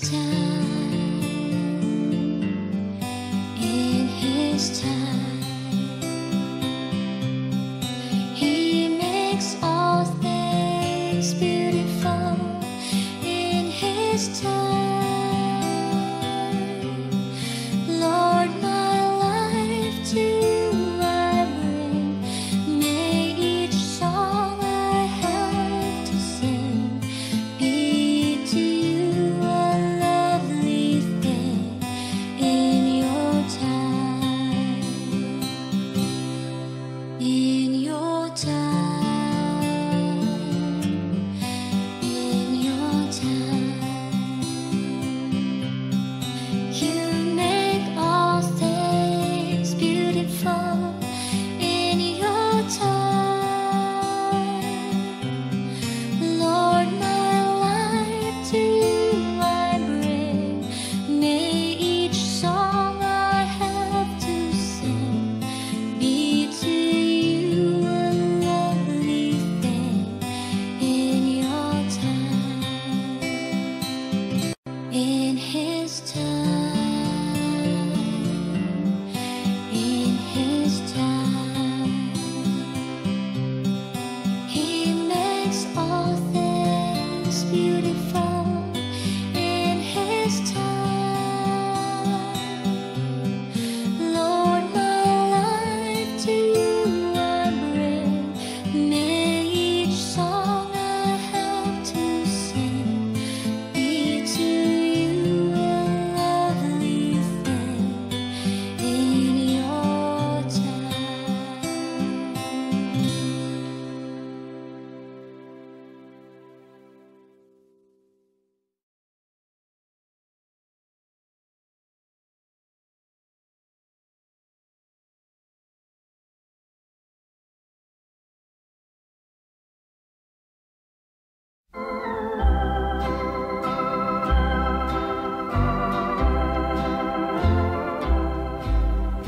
his time,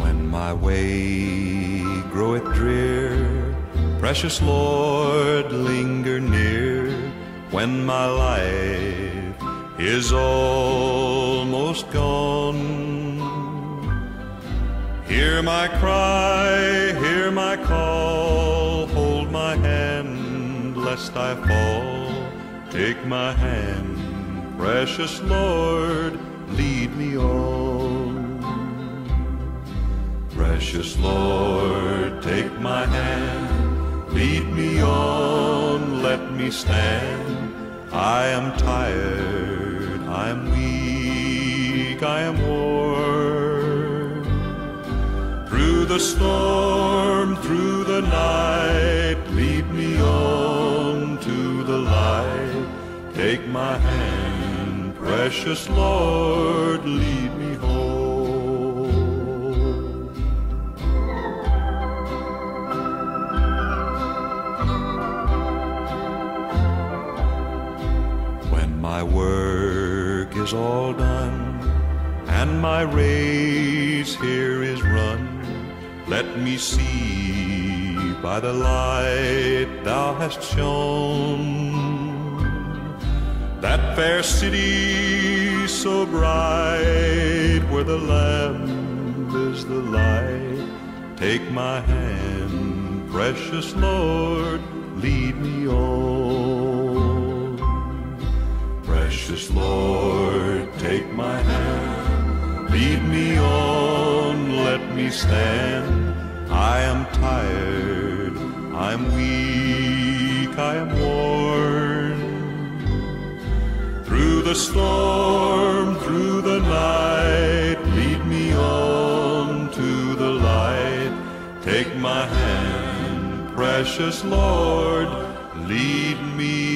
When my way groweth drear, precious Lord, linger near. When my life is almost gone, hear my cry, hear my call, hold my hand lest I fall. Take my hand, precious Lord, lead me on. Precious Lord, take my hand, lead me on, let me stand. I am tired, I am weak, I am worn. Through the storm, through the night, Take my hand, precious Lord, lead me home. When my work is all done and my race here is run, let me see by the light thou hast shone that fair city so bright where the Lamb is the light. Take my hand, precious Lord, lead me on. Precious Lord, take my hand, lead me on, let me stand. I am tired, I'm weak, I am worn. Storm, through the night, lead me on to the light. Take my hand, precious Lord, lead me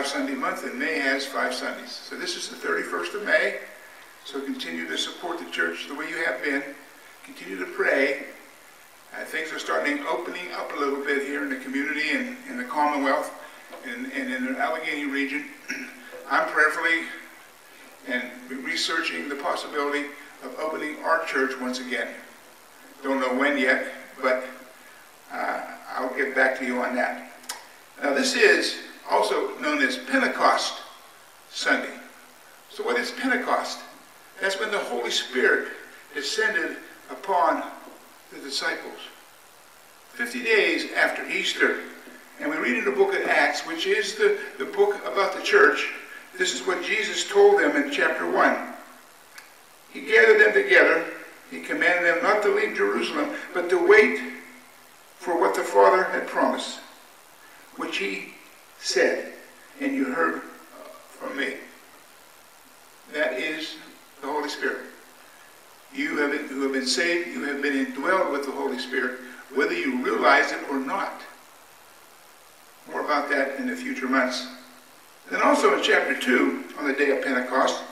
whenever there's a five Sunday month, and May has five Sundays. So this is the 31st of May. So continue to support the church the way you have been. Continue to pray. Uh, things are starting opening up a little bit here in the community and in the Commonwealth and, and in the Allegheny region. I'm prayerfully and researching the possibility of opening our church once again. Don't know when yet, but uh, I'll get back to you on that. Now, this is also known as Pentecost Sunday. So, what is Pentecost? That's when the Holy Spirit descended upon the disciples. 50 days after Easter. And we read in the book of Acts, which is the, the book about the church, this is what Jesus told them in chapter 1. He gathered them together. He commanded them not to leave Jerusalem, but to wait for what the Father had promised, which he said, and you heard uh, from me. That is the Holy Spirit. You have been, who have been saved, you have been indwelled with the Holy Spirit, whether you realize it or not. More about that in the future months. Then also in chapter 2, on the day of Pentecost,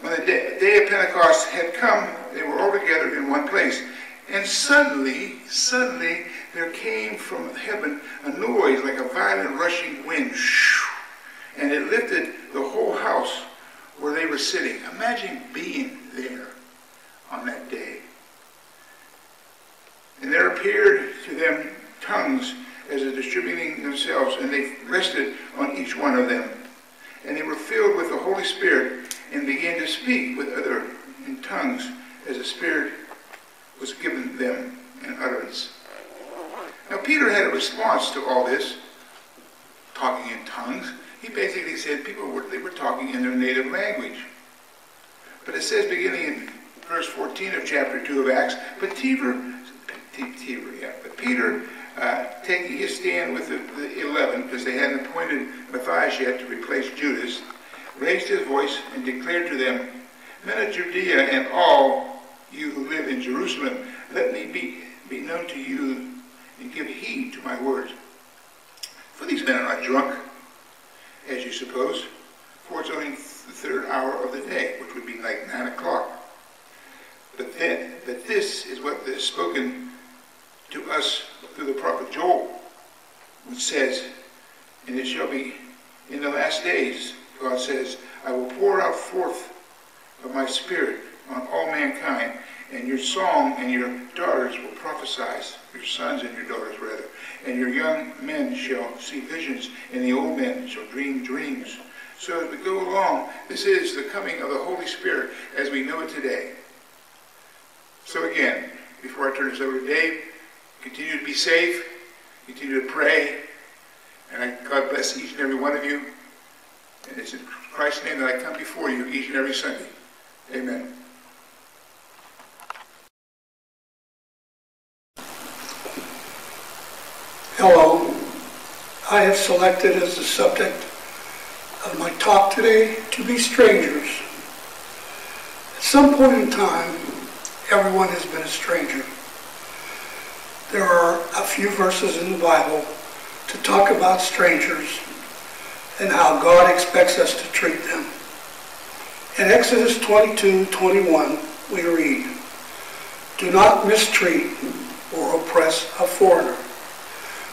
when the day, day of Pentecost had come, they were all together in one place. And suddenly, suddenly, there came from heaven a noise like a violent rushing wind. And it lifted the whole house where they were sitting. Imagine being there on that day. And there appeared to them tongues as they distributing themselves, and they rested on each one of them. And they were filled with the Holy Spirit and began to speak with other in tongues as the Spirit was given them in utterance. Now Peter had a response to all this, talking in tongues. He basically said people were they were talking in their native language. But it says beginning in verse 14 of chapter 2 of Acts, but Peter, yeah, but Peter uh, taking his stand with the, the 11, because they hadn't appointed Matthias yet to replace Judas, raised his voice and declared to them, Men of Judea and all you who live in Jerusalem, let me be, be known to you and give heed to my words. For these men are not drunk, as you suppose, for it's only the third hour of the day, which would be like 9 o'clock. But then, but this is what is spoken to us through the prophet Joel, which says, And it shall be in the last days, God says, I will pour out forth of my spirit on all mankind, and your song and your daughters will prophesy, your sons and your daughters rather, and your young men shall see visions, and the old men shall dream dreams. So as we go along, this is the coming of the Holy Spirit as we know it today. So again, before I turn this over to Dave, continue to be safe, continue to pray, and I, God bless each and every one of you. And it's in Christ's name that I come before you each and every Sunday. Amen. I have selected as the subject of my talk today to be strangers. At some point in time, everyone has been a stranger. There are a few verses in the Bible to talk about strangers and how God expects us to treat them. In Exodus 22, 21, we read, Do not mistreat or oppress a foreigner,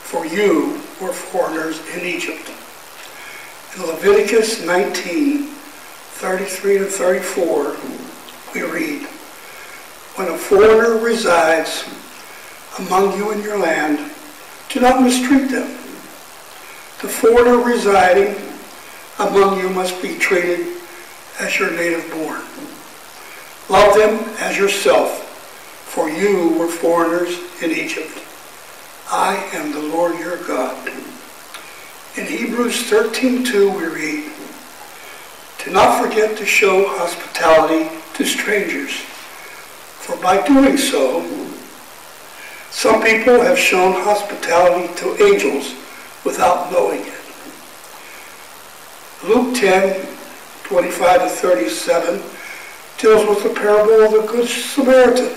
for you were foreigners in Egypt. In Leviticus 19, 33 to 34, we read, When a foreigner resides among you in your land, do not mistreat them. The foreigner residing among you must be treated as your native born. Love them as yourself, for you were foreigners in Egypt. I am the Lord your God. In Hebrews 13:2 we read, Do not forget to show hospitality to strangers, for by doing so, some people have shown hospitality to angels without knowing it. Luke 10, 25 to 37 deals with the parable of the Good Samaritan.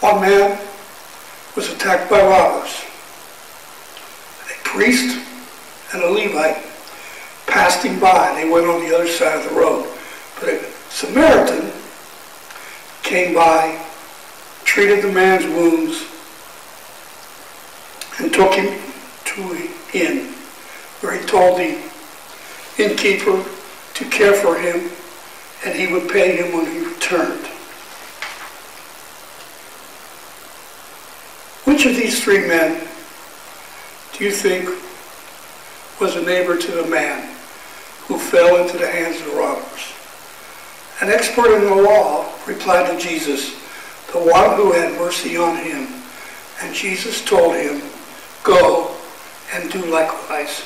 One man was attacked by robbers. A priest and a Levite passed him by. They went on the other side of the road. But a Samaritan came by, treated the man's wounds, and took him to an inn where he told the innkeeper to care for him and he would pay him when he returned. Which of these three men do you think was a neighbor to the man who fell into the hands of the robbers? An expert in the law replied to Jesus, the one who had mercy on him. And Jesus told him, Go and do likewise.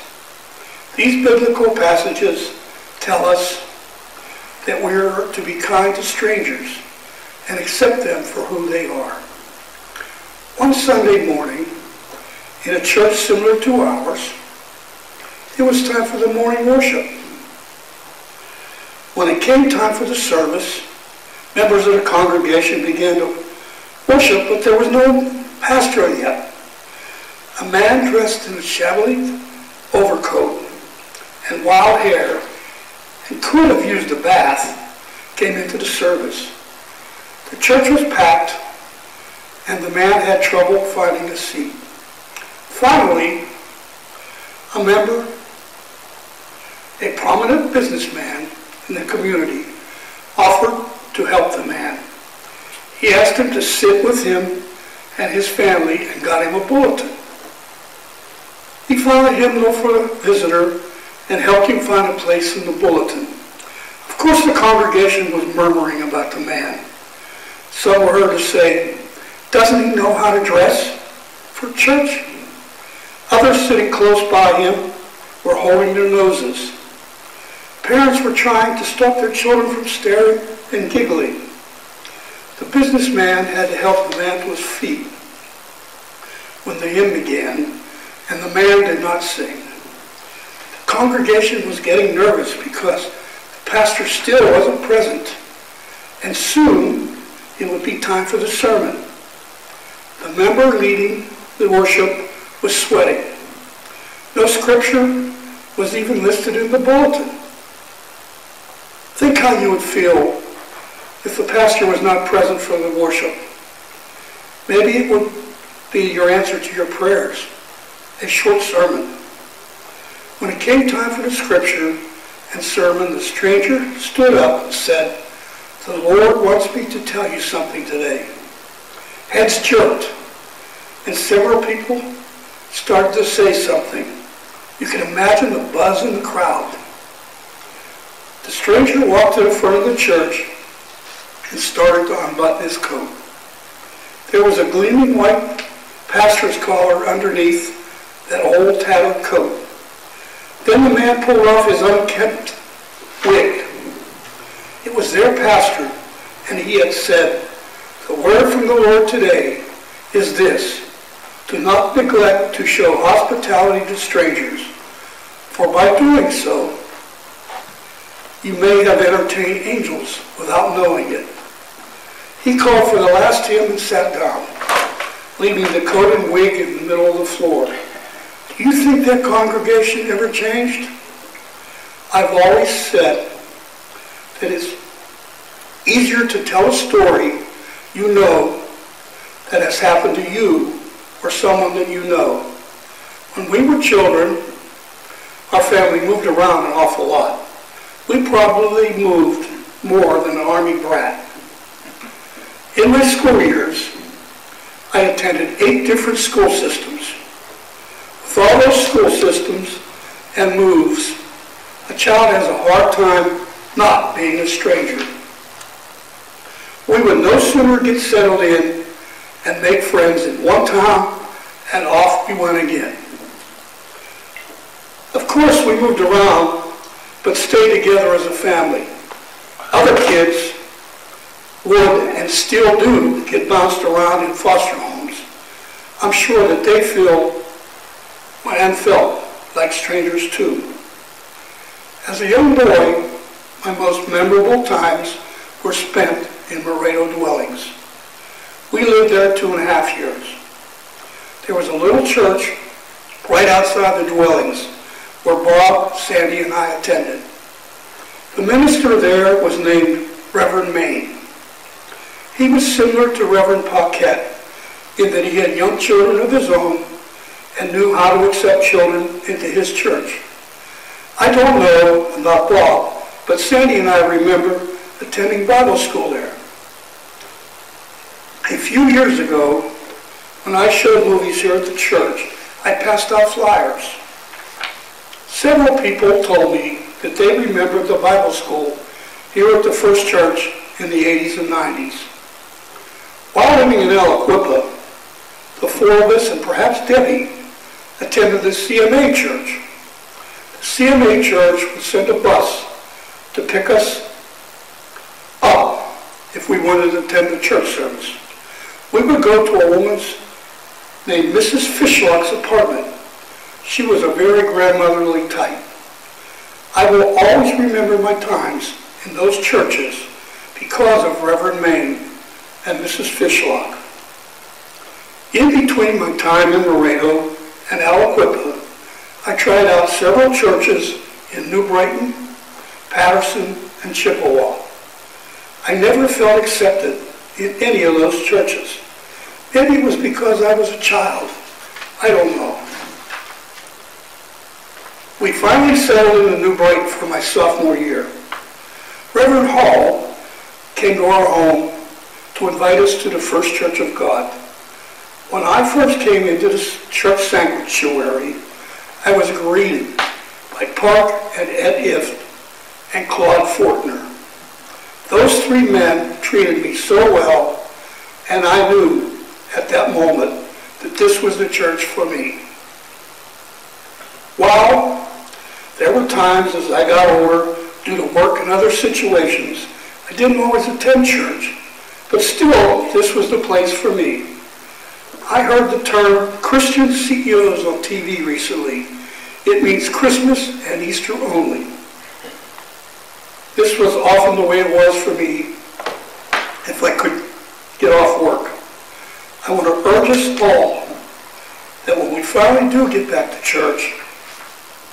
These biblical passages tell us that we are to be kind to strangers and accept them for who they are. One Sunday morning, in a church similar to ours, it was time for the morning worship. When it came time for the service, members of the congregation began to worship, but there was no pastor yet. A man dressed in a shabby overcoat and wild hair and could have used a bath came into the service. The church was packed and the man had trouble finding a seat. Finally, a member, a prominent businessman in the community, offered to help the man. He asked him to sit with him and his family and got him a bulletin. He found a hymnal for a visitor and helped him find a place in the bulletin. Of course, the congregation was murmuring about the man. Some were heard to say, doesn't he know how to dress for church? Others sitting close by him were holding their noses. Parents were trying to stop their children from staring and giggling. The businessman had to help the man to his feet when the hymn began, and the man did not sing. The congregation was getting nervous because the pastor still wasn't present, and soon it would be time for the sermon. The member leading the worship was sweating. No scripture was even listed in the bulletin. Think how you would feel if the pastor was not present for the worship. Maybe it would be your answer to your prayers, a short sermon. When it came time for the scripture and sermon, the stranger stood up and said, The Lord wants me to tell you something today. Heads jerked, and several people started to say something. You can imagine the buzz in the crowd. The stranger walked to the front of the church and started to unbutton his coat. There was a gleaming white pastor's collar underneath that old tattered coat. Then the man pulled off his unkempt wig. It was their pastor, and he had said, The word from the Lord today is this do not neglect to show hospitality to strangers, for by doing so, you may have entertained angels without knowing it. He called for the last hymn and sat down, leaving the coat and wig in the middle of the floor. Do you think that congregation ever changed? I've always said that it's easier to tell a story you know that has happened to you or someone that you know. When we were children, our family moved around an awful lot. We probably moved more than an army brat. In my school years, I attended eight different school systems. With all those school systems and moves, a child has a hard time not being a stranger. We would no sooner get settled in and make friends in one town, and off we went again. Of course, we moved around, but stayed together as a family. Other kids would and still do get bounced around in foster homes. I'm sure that they feel and felt like strangers too. As a young boy, my most memorable times were spent in Morado dwellings. We lived there two and a half years. There was a little church right outside the dwellings where Bob, Sandy, and I attended. The minister there was named Reverend Maine. He was similar to Reverend Paquette in that he had young children of his own and knew how to accept children into his church. I don't know about Bob, but Sandy and I remember attending Bible school there. A few years ago, when I showed movies here at the church, I passed out flyers. Several people told me that they remembered the Bible school here at the First Church in the 80s and 90s. While living in Aliquippa, the four of us and perhaps Debbie attended the CMA church. The CMA church would send a bus to pick us up if we wanted to attend the church service. We would go to a woman's named Mrs. Fishlock's apartment. She was a very grandmotherly type. I will always remember my times in those churches because of Reverend Maine and Mrs. Fishlock. In between my time in Laredo and Aliquippa, I tried out several churches in New Brighton, Patterson, and Chippewa. I never felt accepted in any of those churches. Maybe it was because I was a child. I don't know. We finally settled into New Brighton for my sophomore year. Reverend Hall came to our home to invite us to the First Church of God. When I first came into the church sanctuary, I was greeted by Park and Ed Ift and Claude Fortner. Those three men treated me so well, and I knew at that moment that this was the church for me. While there were times as I got older, due to work and other situations, I didn't always attend church, but still, this was the place for me. I heard the term Christian CEOs on TV recently. It means Christmas and Easter only. This was often the way it was for me if I could get off work. I want to urge us all that when we finally do get back to church,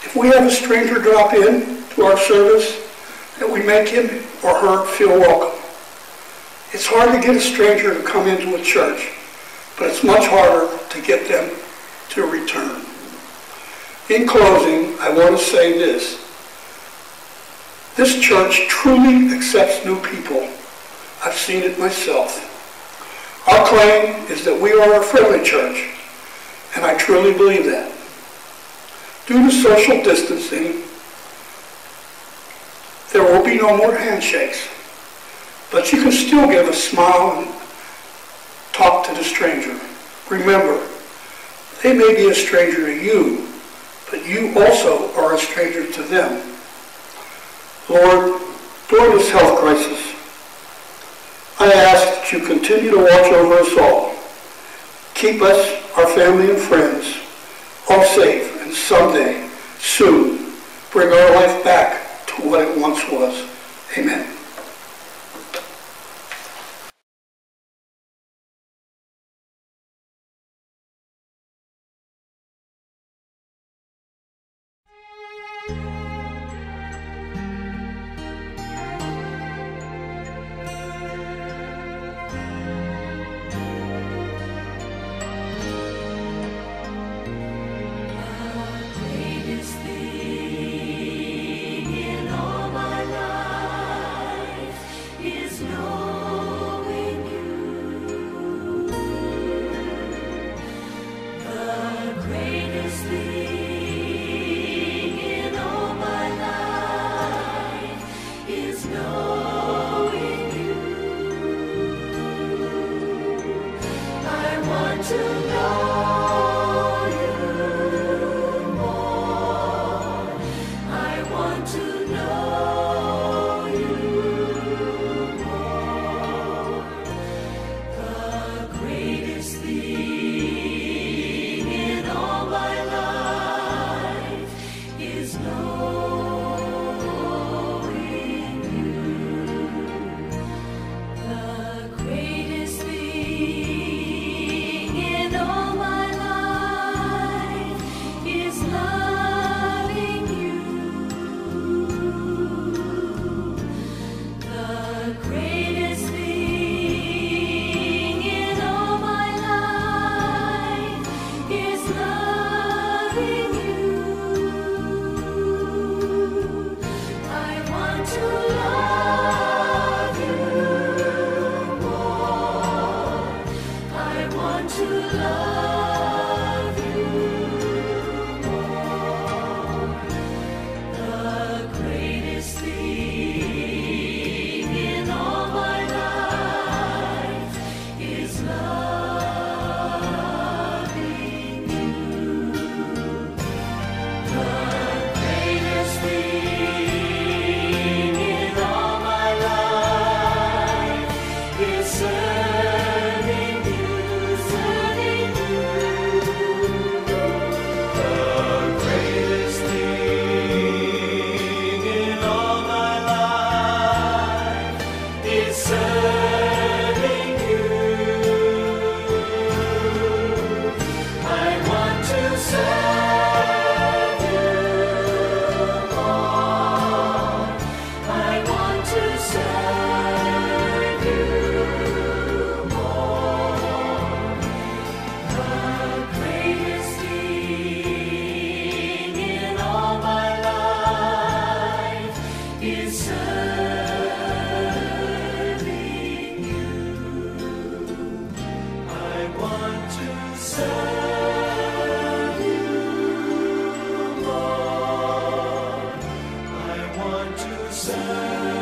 if we have a stranger drop in to our service, that we make him or her feel welcome. It's hard to get a stranger to come into a church, but it's much harder to get them to return. In closing, I want to say this. This church truly accepts new people. I've seen it myself. Our claim is that we are a friendly church, and I truly believe that. Due to social distancing, there will be no more handshakes, but you can still give a smile and talk to the stranger. Remember, they may be a stranger to you, but you also are a stranger to them. Lord, during this health crisis, I ask that you continue to watch over us all. Keep us, our family and friends, all safe, and someday, soon, bring our life back to what it once was. Amen. Lord.